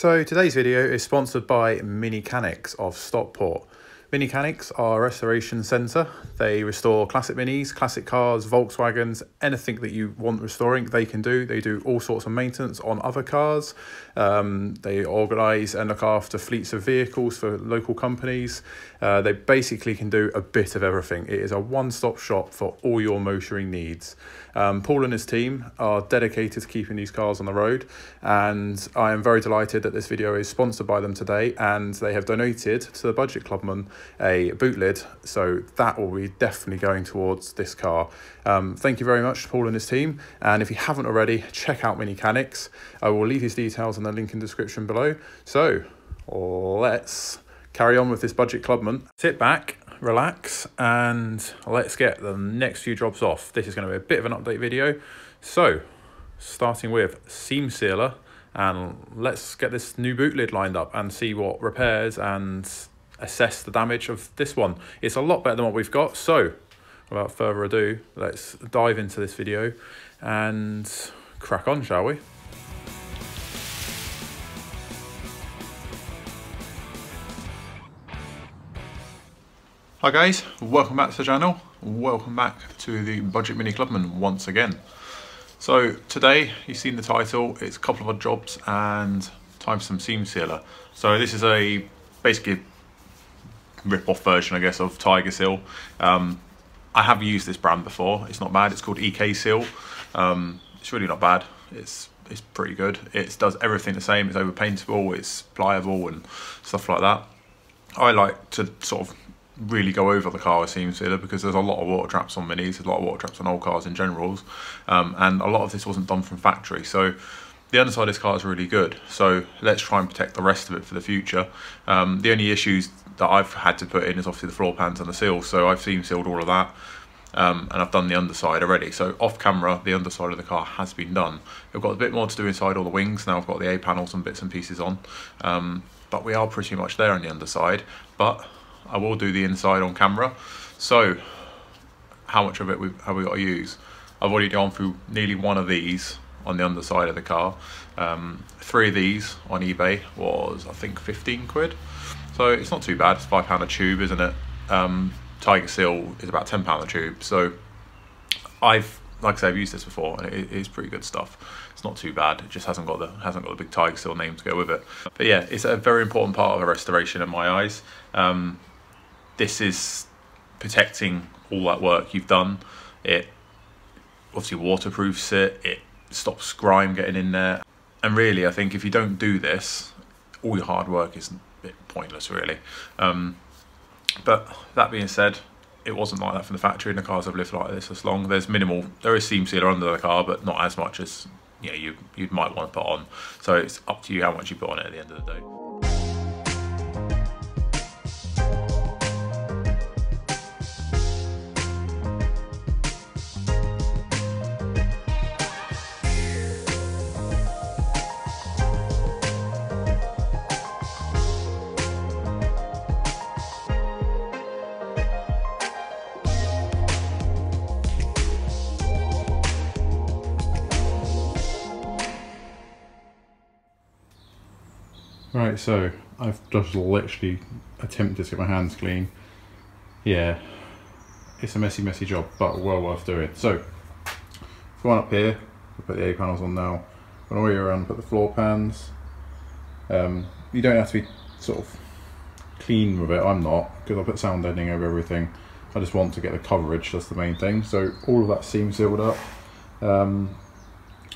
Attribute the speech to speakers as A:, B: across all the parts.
A: So today's video is sponsored by Minichanics of Stockport. Minichanics are a restoration centre. They restore classic minis, classic cars, Volkswagens, anything that you want restoring, they can do. They do all sorts of maintenance on other cars. Um, they organise and look after fleets of vehicles for local companies. Uh, they basically can do a bit of everything. It is a one-stop shop for all your motoring needs. Um, Paul and his team are dedicated to keeping these cars on the road, and I am very delighted that this video is sponsored by them today, and they have donated to the Budget Clubman a boot lid, so that will be definitely going towards this car. Um, thank you very much to Paul and his team, and if you haven't already, check out Minichanics. I will leave his details in the link in the description below. So let's carry on with this Budget Clubman. Sit back, relax and let's get the next few jobs off. This is going to be a bit of an update video. So starting with seam sealer and let's get this new boot lid lined up and see what repairs and assess the damage of this one. It's a lot better than what we've got. So without further ado, let's dive into this video and crack on, shall we? Hi guys, welcome back to the channel. Welcome back to the Budget Mini Clubman once again. So today, you've seen the title, it's a couple of odd jobs and time for some seam sealer. So this is a basically rip-off version, I guess, of Tiger Seal. Um, I have used this brand before, it's not bad, it's called EK Seal. Um, it's really not bad, it's it's pretty good. It does everything the same, it's overpaintable, it's pliable and stuff like that. I like to sort of really go over the car with seam sealer because there's a lot of water traps on minis, a lot of water traps on old cars in generals, um, and a lot of this wasn't done from factory. So the underside of this car is really good. So let's try and protect the rest of it for the future. Um, the only issues that I've had to put in is obviously the floor pans and the seals. So I've seam sealed all of that. Um, and I've done the underside already. So off camera, the underside of the car has been done. I've got a bit more to do inside all the wings. Now I've got the A panels and bits and pieces on. Um, but we are pretty much there on the underside. But I will do the inside on camera. So how much of it we, have we got to use? I've already gone through nearly one of these on the underside of the car. Um, three of these on eBay was I think 15 quid. So it's not too bad, it's five pound a tube, isn't it? Um, Tiger Seal is about 10 pound a tube. So I've, like I say, I've used this before and it is pretty good stuff. It's not too bad. It just hasn't got the hasn't got the big Tiger Seal name to go with it. But yeah, it's a very important part of a restoration in my eyes. Um, this is protecting all that work you've done. It obviously waterproofs it, it stops grime getting in there. And really, I think if you don't do this, all your hard work is a bit pointless, really. Um, but that being said, it wasn't like that from the factory, and the cars have lived like this as long. There's minimal, there is seam sealer under the car, but not as much as you know, you you might want to put on. So it's up to you how much you put on it at the end of the day. Right, so I've just literally attempted to get my hands clean. Yeah, it's a messy, messy job, but well worth doing. So, going up here, we put the A panels on now. Going all the way around, put the floor pans. Um, you don't have to be sort of clean with it. I'm not, because I put sound deadening over everything. I just want to get the coverage, that's the main thing. So all of that seam sealed up. Um,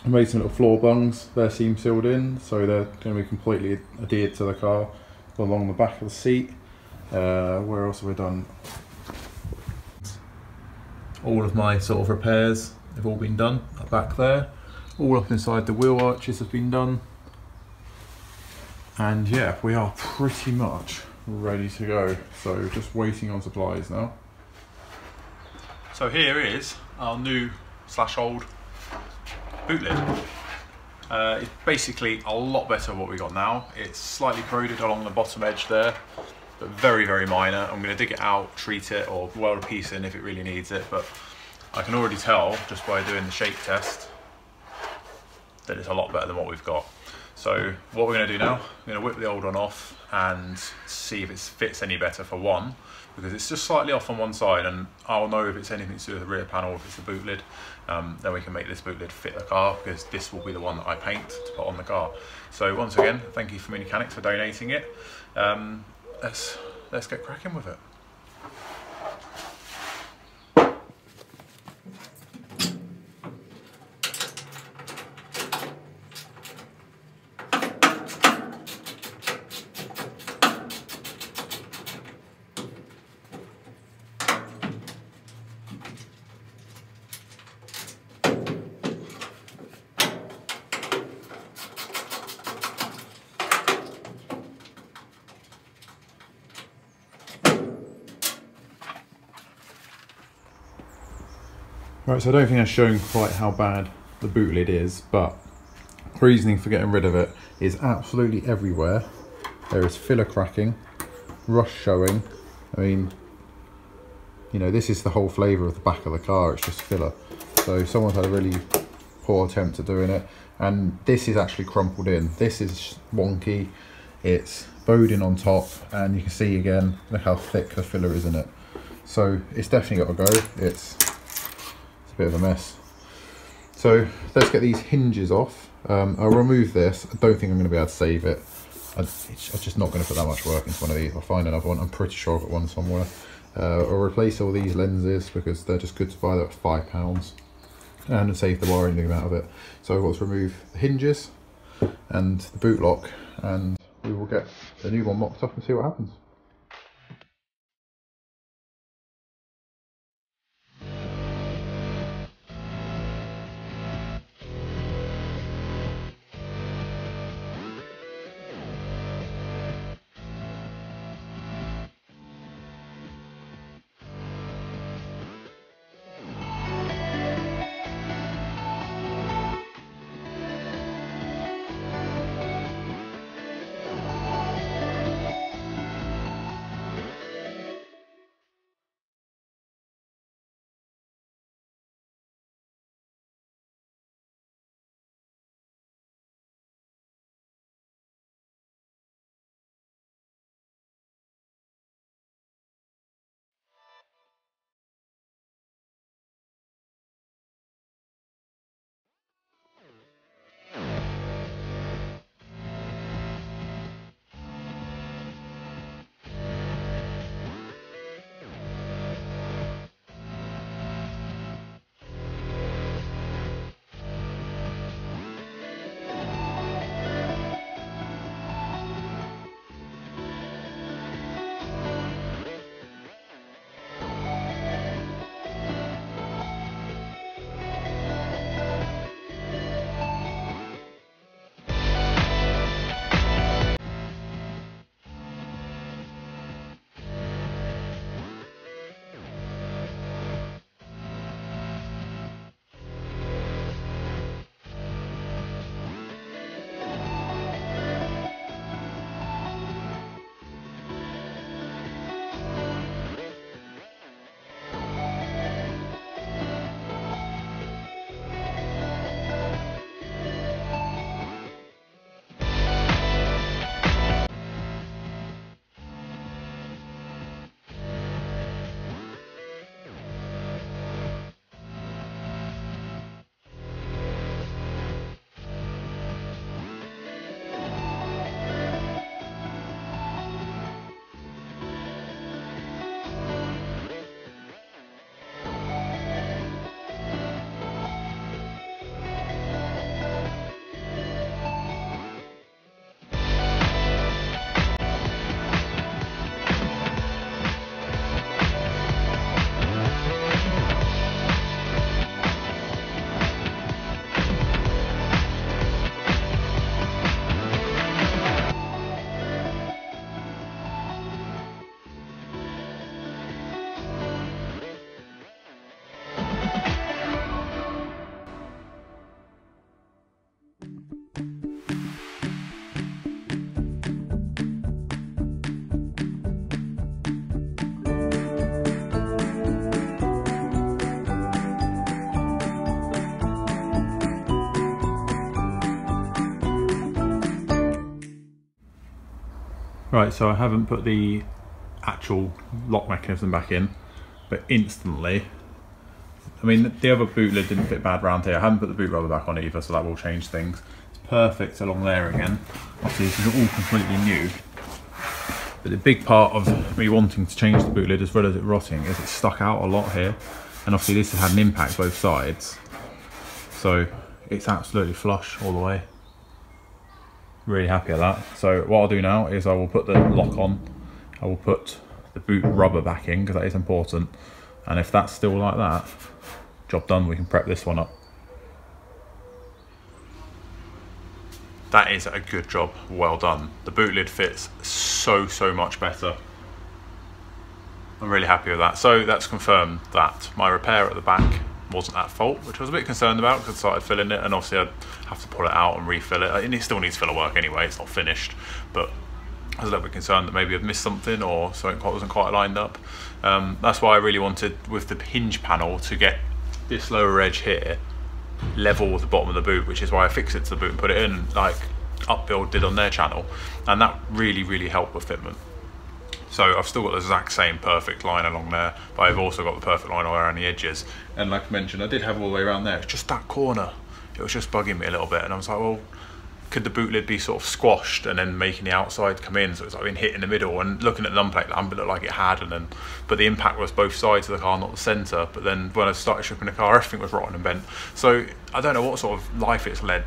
A: I made some little floor bungs, they're seam sealed in, so they're going to be completely adhered to the car along the back of the seat. Uh, where else have we done? All of my sort of repairs have all been done back there. All up inside the wheel arches have been done. And yeah, we are pretty much ready to go. So just waiting on supplies now. So here is our new slash old boot lid. Uh, it's basically a lot better what we got now. It's slightly corroded along the bottom edge there, but very, very minor. I'm gonna dig it out, treat it, or weld a piece in if it really needs it, but I can already tell just by doing the shape test that it's a lot better than what we've got. So what we're going to do now, I'm going to whip the old one off and see if it fits any better for one, because it's just slightly off on one side and I'll know if it's anything to do with the rear panel, or if it's the boot lid, um, then we can make this boot lid fit the car because this will be the one that I paint to put on the car. So once again, thank you for Minichanics for donating it. Um, let's, let's get cracking with it. Right, so I don't think I've shown quite how bad the boot lid is, but reasoning for getting rid of it is absolutely everywhere. There is filler cracking, rust showing. I mean, you know, this is the whole flavour of the back of the car, it's just filler. So someone's had a really poor attempt at doing it. And this is actually crumpled in. This is wonky. It's bowed in on top, and you can see again, look how thick the filler is in it. So it's definitely got to go. It's a bit of a mess. So let's get these hinges off. Um, I'll remove this. I don't think I'm going to be able to save it. I, am just not going to put that much work into one of these. I'll find another one. I'm pretty sure I've got one somewhere. Uh, I'll replace all these lenses because they're just good to buy. They're five pounds and save the wiring out of it. So I've got to remove the hinges and the boot lock and we will get the new one mocked up and see what happens. Right, so I haven't put the actual lock mechanism back in, but instantly, I mean, the other boot lid didn't fit bad round here. I haven't put the boot rubber back on either, so that will change things. It's perfect along there again. Obviously, this is all completely new. But the big part of me wanting to change the boot lid as well as it rotting is it stuck out a lot here. And obviously this has had an impact both sides. So it's absolutely flush all the way really happy at that. So what I'll do now is I will put the lock on, I will put the boot rubber back in because that is important. And if that's still like that, job done, we can prep this one up. That is a good job, well done. The boot lid fits so, so much better. I'm really happy with that. So that's confirmed that my repair at the back wasn't at fault, which I was a bit concerned about because I started filling it and obviously I'd have to pull it out and refill it. And it still needs filler work anyway, it's not finished, but I was a little bit concerned that maybe I'd missed something or something wasn't quite lined up. Um, that's why I really wanted with the hinge panel to get this lower edge here level with the bottom of the boot, which is why I fixed it to the boot and put it in like Upbuild did on their channel. And that really, really helped with fitment. So I've still got the exact same perfect line along there, but I've also got the perfect line all around the edges. And like I mentioned, I did have all the way around there. It's just that corner. It was just bugging me a little bit. And I was like, well, could the boot lid be sort of squashed and then making the outside come in? So it's like being hit in the middle and looking at the numplate, it looked like it had. And then, but the impact was both sides of the car, not the center. But then when I started stripping the car, everything was rotten and bent. So I don't know what sort of life it's led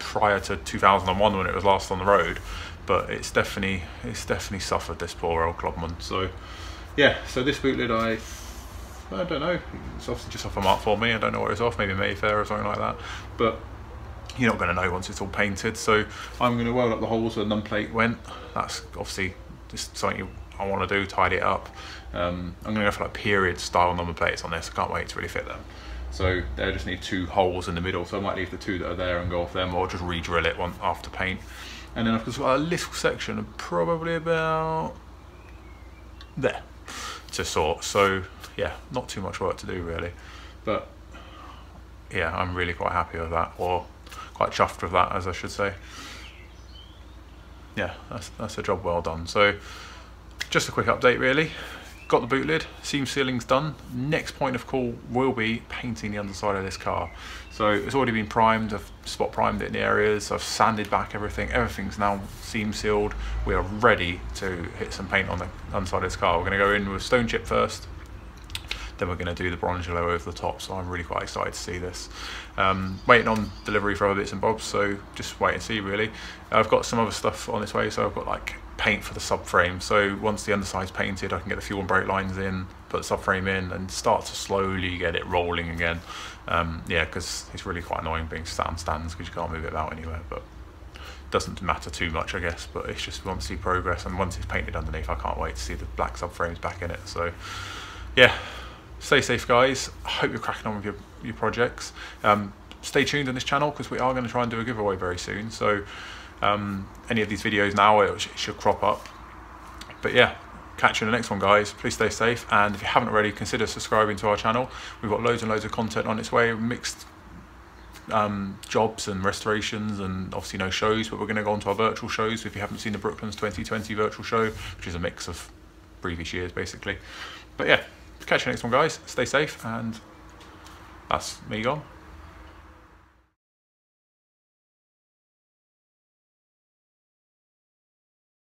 A: prior to 2001 when it was last on the road but it's definitely it's definitely suffered this poor old clubman. So yeah, so this boot lid I I don't know. It's obviously just off a mark for me. I don't know what it's off. Maybe Mayfair or something like that. But you're not going to know once it's all painted. So I'm going to weld up the holes where the numplate went. That's obviously just something I want to do, tidy it up. Um, I'm going to go for like period style number plates on this. I can't wait to really fit them. So they just need two holes in the middle. So I might leave the two that are there and go off them or just re-drill it one after paint and then I've just got a little section of probably about there to sort. So yeah not too much work to do really. But yeah I'm really quite happy with that or quite chuffed with that as I should say. Yeah that's, that's a job well done. So just a quick update really. Got the boot lid, seam sealing's done. Next point of call will be painting the underside of this car. So it's already been primed, I've spot primed it in the areas, I've sanded back everything, everything's now seam sealed. We are ready to hit some paint on the underside of this car. We're gonna go in with stone chip first, then we're going to do the bronze yellow over the top so I'm really quite excited to see this um, waiting on delivery for other bits and bobs so just wait and see really I've got some other stuff on its way so I've got like paint for the subframe. So once the underside's painted, I can get the fuel and brake lines in, put the subframe in, and start to slowly get it rolling again. Um, yeah, because it's really quite annoying being sat on stands because you can't move it out anywhere. But doesn't matter too much, I guess. But it's just want to see progress, and once it's painted underneath, I can't wait to see the black subframes back in it. So yeah, stay safe, guys. I hope you're cracking on with your your projects. Um, stay tuned on this channel because we are going to try and do a giveaway very soon. So um, any of these videos now, it should crop up. But yeah, catch you in the next one, guys. Please stay safe. And if you haven't already, consider subscribing to our channel. We've got loads and loads of content on its way, mixed um, jobs and restorations and obviously no shows, but we're going to go on to our virtual shows. If you haven't seen the Brooklands 2020 virtual show, which is a mix of previous years, basically. But yeah, catch you next one, guys. Stay safe, and that's me gone.